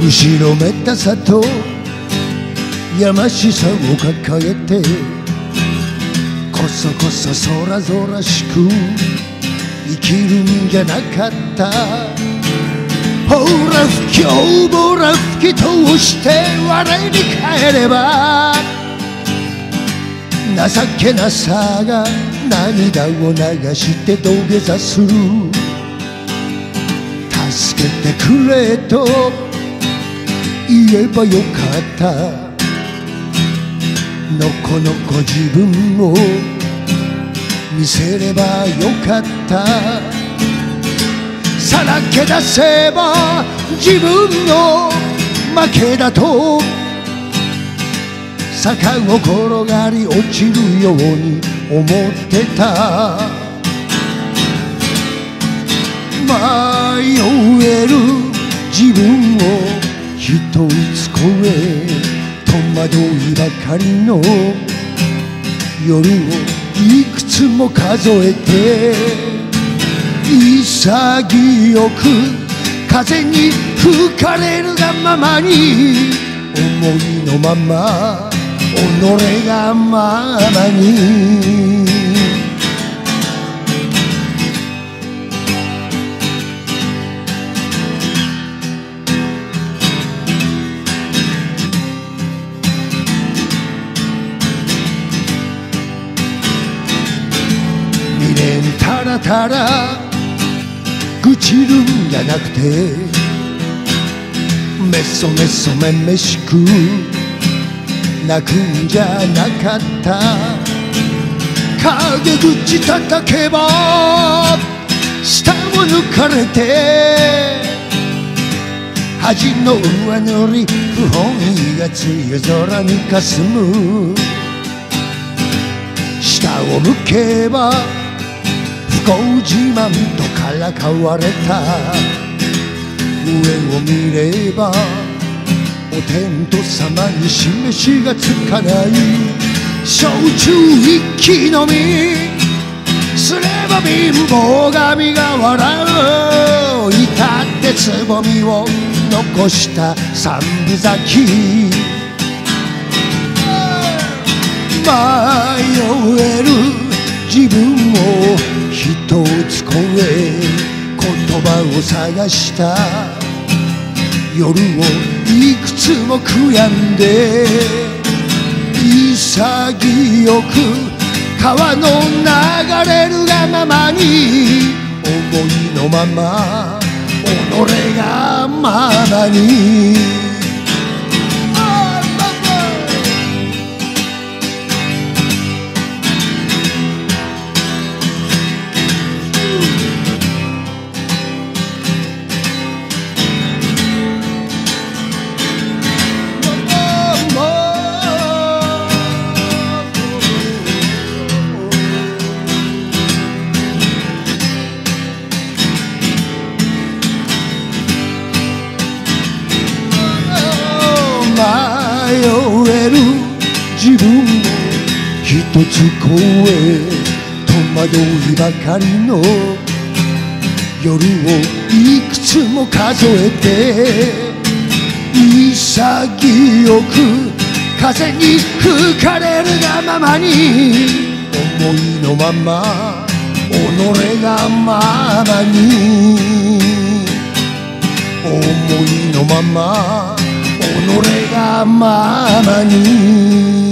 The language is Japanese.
後ろめたさとやましさを抱えてこそこそそらぞらしく生きるんじゃなかった。ほら不況ぼら吹き通して笑いに帰れば情けなさが涙を流して土下座する。助けてくれと言えばよかった。のこのこ自分を見せればよかった。さらけ出せば自分の負けだと。坂を転がり落ちるように思ってた。迷える自分を一つ超え戸惑いばかりの。夜をいくつも数えて潔く風に吹かれるがままに思いのまま己がままに。たら愚痴るんじゃなくてめそめそめめしく泣くんじゃなかった。陰口叩けば舌を抜かれて恥の上塗り不本意が梅雨空にかすむ。下を向けば自慢とからかわれた。上を見ればお天道様に示しがつかない。焼酎一気飲み。すれば貧乏神が笑う。至ってつぼみを残した。三分咲き。迷える。自分を一つ超え言葉を探した。夜をいくつも悔やんで潔く川の流れるがままに思いのまま己がままに。迷える。自分一つ超え戸惑いばかりの。夜をいくつも数えて。潔く風に吹かれるがままに。思いのまま己がままに。思いのまま俺がママに。